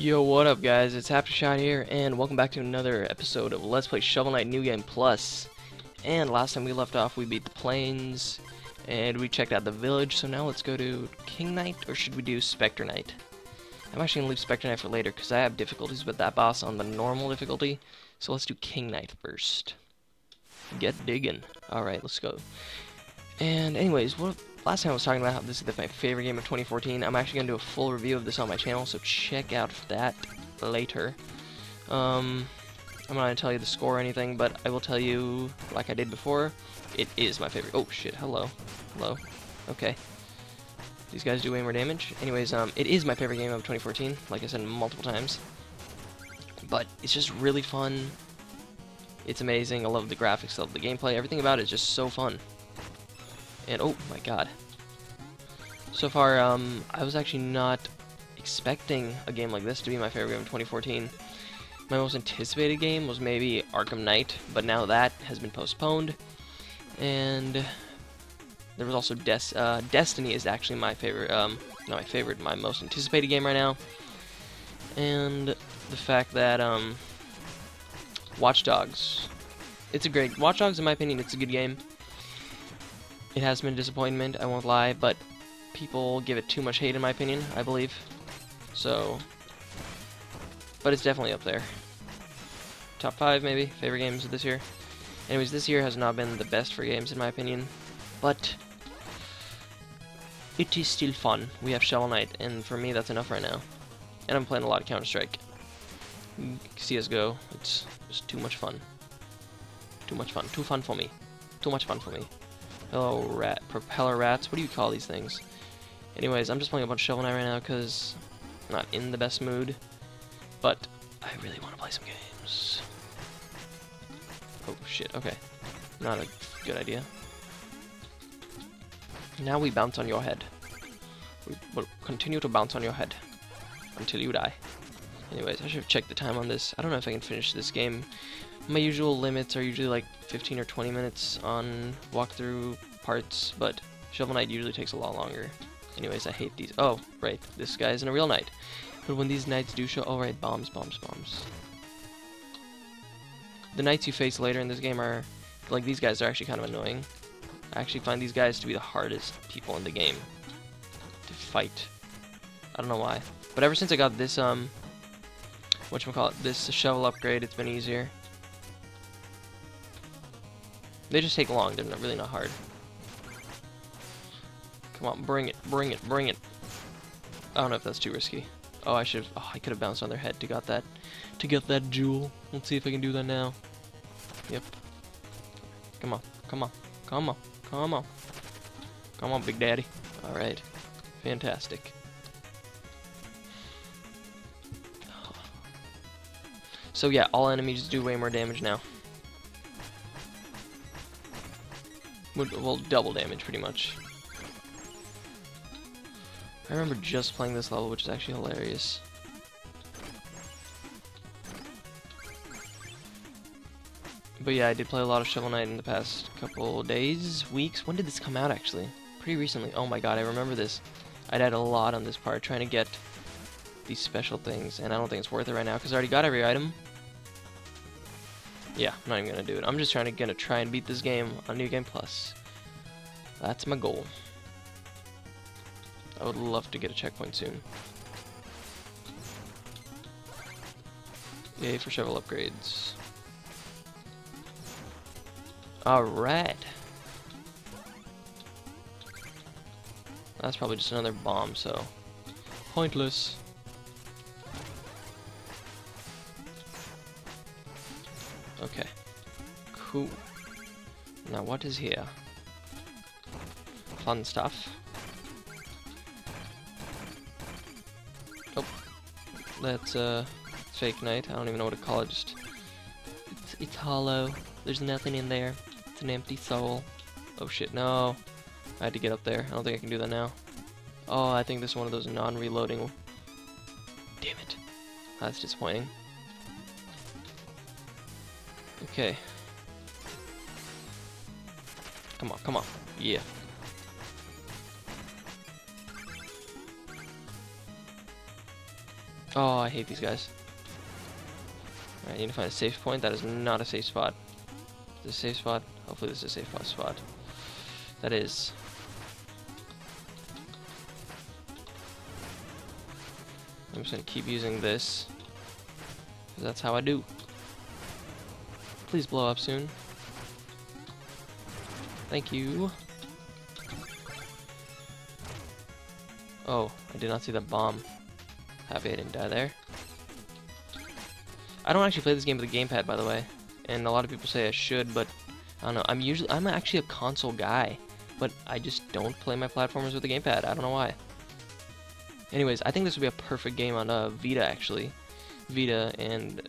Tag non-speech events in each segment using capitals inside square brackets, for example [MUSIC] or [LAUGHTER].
Yo, what up guys? It's HapticShot here, and welcome back to another episode of Let's Play Shovel Knight New Game Plus. And last time we left off, we beat the plains, and we checked out the village, so now let's go to King Knight, or should we do Spectre Knight? I'm actually going to leave Spectre Knight for later, because I have difficulties with that boss on the normal difficulty, so let's do King Knight first. Get digging. Alright, let's go. And anyways, what last time I was talking about how this is my favorite game of 2014. I'm actually going to do a full review of this on my channel, so check out that later. Um, I'm not going to tell you the score or anything, but I will tell you, like I did before, it is my favorite. Oh, shit, hello. Hello. Okay. These guys do way more damage. Anyways, um, it is my favorite game of 2014, like I said multiple times. But it's just really fun. It's amazing. I love the graphics, I love the gameplay. Everything about it is just so fun. And oh my god. So far, um, I was actually not expecting a game like this to be my favorite game of 2014. My most anticipated game was maybe Arkham Knight, but now that has been postponed. And there was also Des uh, Destiny is actually my favorite, um, not my favorite, my most anticipated game right now. And the fact that, um, Watch Dogs, it's a great, Watch Dogs in my opinion, it's a good game. It has been a disappointment, I won't lie, but people give it too much hate in my opinion, I believe. So, but it's definitely up there. Top 5 maybe, favorite games of this year. Anyways, this year has not been the best for games in my opinion, but it is still fun. We have Shovel Knight, and for me that's enough right now. And I'm playing a lot of Counter-Strike. CSGO, it's just too much fun. Too much fun. Too fun for me. Too much fun for me. Hello, rat. Propeller rats. What do you call these things? Anyways, I'm just playing a bunch of Shovel Knight right now because I'm not in the best mood. But I really want to play some games. Oh, shit. Okay. Not a good idea. Now we bounce on your head. We will continue to bounce on your head until you die. Anyways, I should have checked the time on this. I don't know if I can finish this game my usual limits are usually like 15 or 20 minutes on walkthrough parts, but Shovel Knight usually takes a lot longer. Anyways, I hate these. Oh, right, this guy isn't a real knight. But when these knights do show... Oh, right, bombs, bombs, bombs. The knights you face later in this game are... Like, these guys are actually kind of annoying. I actually find these guys to be the hardest people in the game to fight. I don't know why. But ever since I got this, um... Whatchamacallit, this shovel upgrade, it's been easier. They just take long, they're not really not hard. Come on, bring it, bring it, bring it. I don't know if that's too risky. Oh, I should oh, I could have bounced on their head to got that, to get that jewel. Let's see if I can do that now. Yep. Come on, come on, come on, come on. Come on, Big Daddy. Alright. Fantastic. So yeah, all enemies do way more damage now. Well, double damage pretty much. I remember just playing this level, which is actually hilarious. But yeah, I did play a lot of Shovel Knight in the past couple days, weeks. When did this come out, actually? Pretty recently. Oh my god, I remember this. I'd died a lot on this part, trying to get these special things, and I don't think it's worth it right now, because I already got every item. Yeah, I'm not even gonna do it. I'm just trying to gonna try and beat this game on New Game Plus. That's my goal. I would love to get a checkpoint soon. Yay for shovel upgrades. Alright. That's probably just another bomb, so pointless. Okay. Cool. Now what is here? Fun stuff. Oh. That's uh, fake knight. I don't even know what to call it. Just it's, it's hollow. There's nothing in there. It's an empty soul. Oh shit, no. I had to get up there. I don't think I can do that now. Oh, I think this is one of those non-reloading. Damn it. That's disappointing. Okay. Come on, come on. Yeah. Oh, I hate these guys. Alright, need to find a safe point. That is not a safe spot. Is this a safe spot? Hopefully this is a safe spot. That is. I'm just gonna keep using this. That's how I do. Please blow up soon. Thank you. Oh, I did not see that bomb. Happy I didn't die there. I don't actually play this game with a gamepad, by the way. And a lot of people say I should, but I don't know. I'm usually I'm actually a console guy, but I just don't play my platformers with a gamepad. I don't know why. Anyways, I think this would be a perfect game on uh, Vita, actually. Vita, and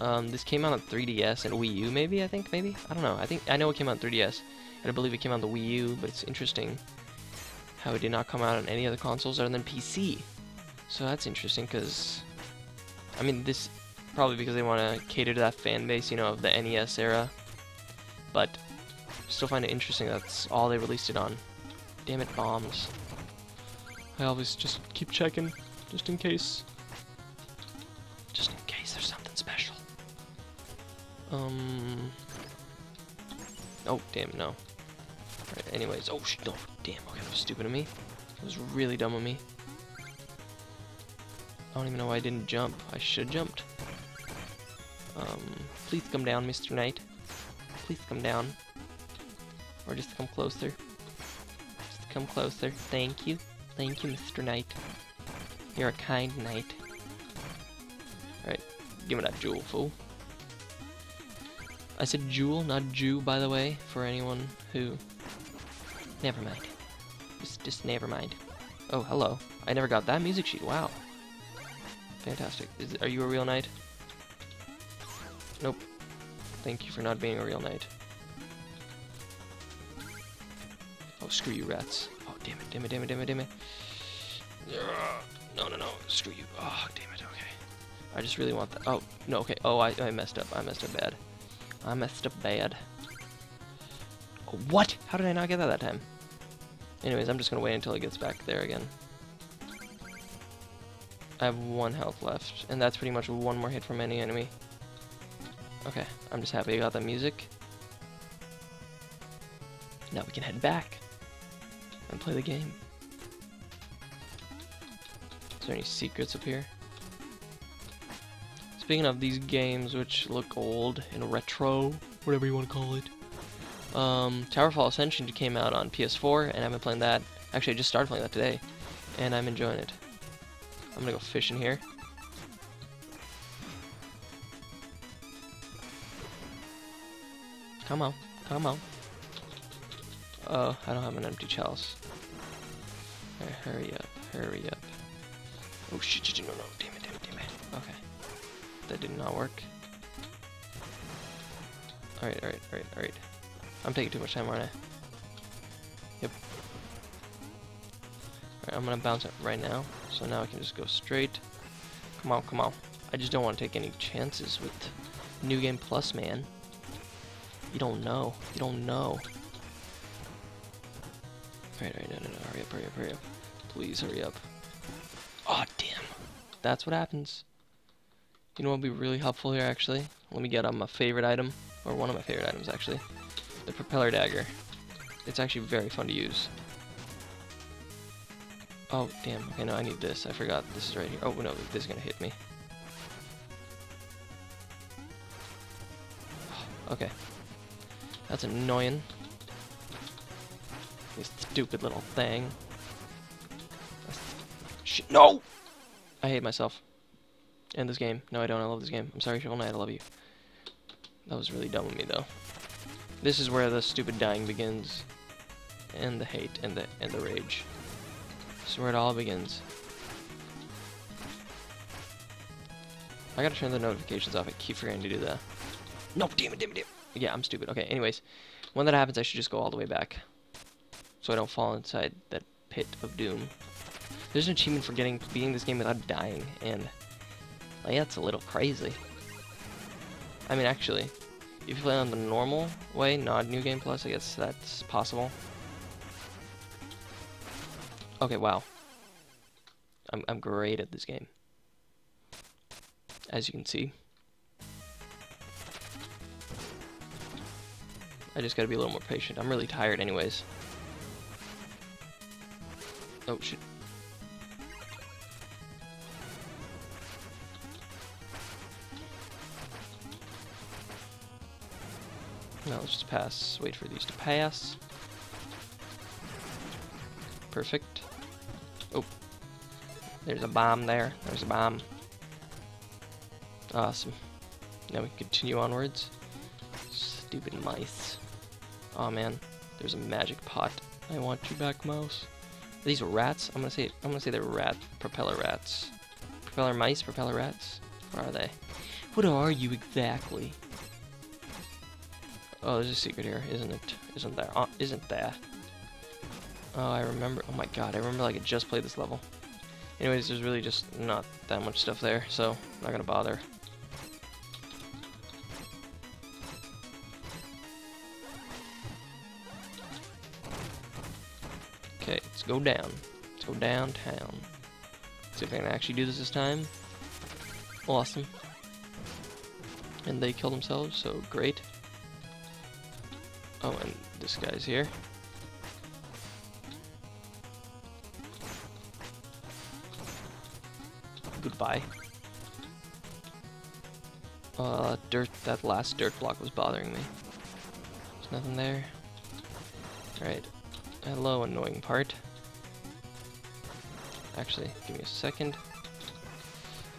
um, this came out on 3DS and Wii U, maybe, I think, maybe? I don't know. I think I know it came out on 3DS, and I believe it came out on the Wii U, but it's interesting how it did not come out on any other consoles other than PC. So that's interesting, because, I mean, this, probably because they want to cater to that fan base, you know, of the NES era. But, still find it interesting that's all they released it on. Damn it, bombs. I always just keep checking, just in case. Um. Oh, damn, no. Right, anyways, oh, no, damn, okay, that was stupid of me. That was really dumb of me. I don't even know why I didn't jump. I should have jumped. Um, please come down, Mr. Knight. Please come down. Or just come closer. Just come closer. Thank you. Thank you, Mr. Knight. You're a kind knight. Alright, give me that jewel, fool. I said jewel, not Jew, by the way, for anyone who... Never mind. Just, just never mind. Oh, hello. I never got that music sheet, wow. Fantastic. Is, are you a real knight? Nope. Thank you for not being a real knight. Oh, screw you, rats. Oh, damn it, damn it, damn it, damn it, damn it. No, no, no, screw you. Oh, damn it, okay. I just really want that. Oh, no, okay. Oh, I, I messed up. I messed up bad. I messed up bad. What? How did I not get that that time? Anyways, I'm just gonna wait until it gets back there again. I have one health left, and that's pretty much one more hit from any enemy. Okay, I'm just happy I got that music. Now we can head back and play the game. Is there any secrets up here? Speaking of these games which look old and retro, whatever you want to call it, um, Towerfall Ascension came out on PS4 and I've been playing that. Actually, I just started playing that today, and I'm enjoying it. I'm gonna go fishing here. Come on, come on. Oh, I don't have an empty chalice. Right, hurry up, hurry up. Oh shit, shit, no, no, damn it, damn it, damn it. Okay. That did not work. Alright, alright, alright, alright. I'm taking too much time, aren't I? Yep. Alright, I'm gonna bounce it right now. So now I can just go straight. Come on, come on. I just don't want to take any chances with New Game Plus, man. You don't know. You don't know. Alright, alright, no, no, no. Hurry up, hurry up, hurry up. Please hurry up. Oh, damn. That's what happens. You know what would be really helpful here, actually? Let me get on um, my favorite item. Or one of my favorite items, actually. The propeller dagger. It's actually very fun to use. Oh, damn. Okay, no, I need this. I forgot this is right here. Oh, no, this is gonna hit me. [SIGHS] Okay. That's annoying. This stupid little thing. Shit, no! I hate myself. End this game. No, I don't. I love this game. I'm sorry, Shovel Knight. I love you. That was really dumb of me, though. This is where the stupid dying begins. And the hate and the and the rage. This is where it all begins. I gotta turn the notifications off. I keep forgetting to do that. No, damn it, damn it, damn it. Yeah, I'm stupid. Okay, anyways. When that happens, I should just go all the way back. So I don't fall inside that pit of doom. There's an achievement for getting beating this game without dying, and like, that's a little crazy. I mean, actually, if you play on the normal way, not New Game Plus, I guess that's possible. Okay, wow. I'm, I'm great at this game. as you can see. I just gotta be a little more patient. I'm really tired anyways. Oh, shit. Now let's just pass. Wait for these to pass. Perfect. Oh. There's a bomb there. There's a bomb. Awesome. Now we can continue onwards. Stupid mice. Oh man, there's a magic pot. I want you back, mouse. Are these rats? I'm gonna say I'm gonna say they're rat propeller rats. Propeller mice, propeller rats? Where are they? What are you exactly? Oh, there's a secret here, isn't it? Isn't there? Uh, isn't there? Oh, I remember. Oh my god, I remember like I just played this level. Anyways, there's really just not that much stuff there, so I'm not gonna bother. Okay, let's go down. Let's go downtown. See if I can actually do this this time. Awesome. And they killed themselves, so great. Oh, and this guy's here. Goodbye. Uh, dirt, that last dirt block was bothering me. There's nothing there. Right. Hello, annoying part. Actually, give me a second.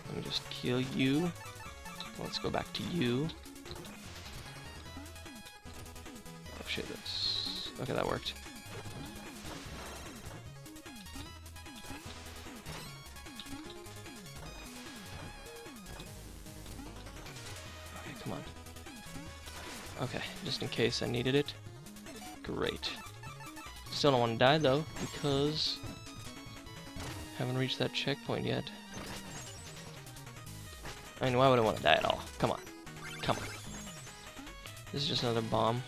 Let me just kill you. Let's go back to you. Shit, that's... Okay, that worked. Okay, come on. Okay, just in case I needed it. Great. Still don't want to die, though, because... haven't reached that checkpoint yet. I mean, why would I want to die at all? Come on. Come on. This is just another bomb.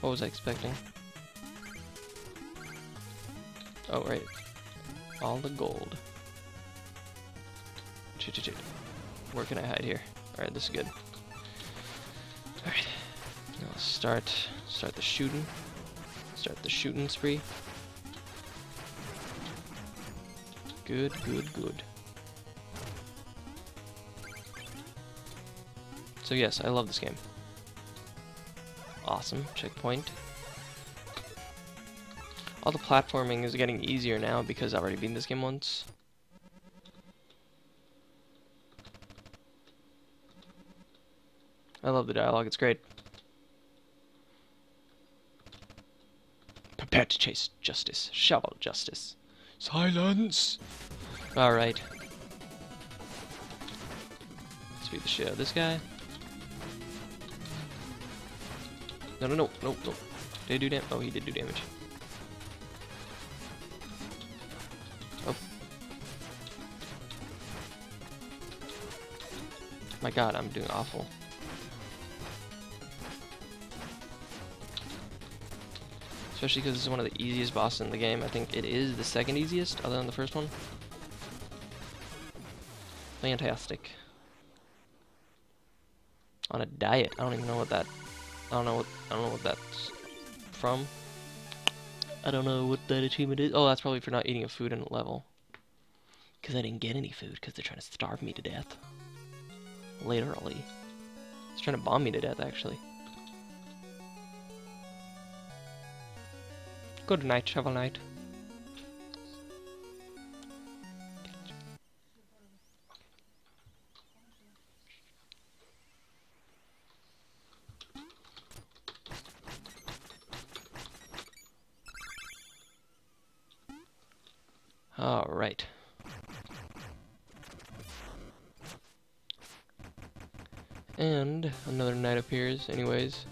What was I expecting? Oh, right. All the gold. Chit chit chit. Where can I hide here? Alright, this is good. Alright. Now let's start start the shooting. Start the shooting spree. Good, good, good. So yes, I love this game. Awesome. Checkpoint. All the platforming is getting easier now because I've already beaten this game once. I love the dialogue, it's great. Prepare to chase justice. Shovel justice. Silence! Alright. Let's beat the shit out of this guy. No, no, no, no, no. Did he do damage? Oh, he did do damage. Oh. My god, I'm doing awful. Especially because this is one of the easiest bosses in the game. I think it is the second easiest, other than the first one. Fantastic. On a diet. I don't even know what that I don't know what I don't know what that's from. I don't know what that achievement is. Oh, that's probably for not eating a food in a level. Because I didn't get any food, because they're trying to starve me to death. Literally. It's trying to bomb me to death, actually. Good night, Shovel Knight. Alright. And another knight appears, anyways.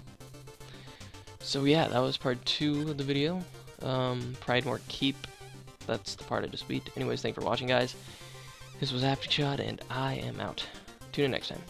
So yeah, that was part two of the video. Um, Pridemoor Keep. That's the part I just beat. Anyways, thanks for watching, guys. This was HapticShot, and I am out. Tune in next time.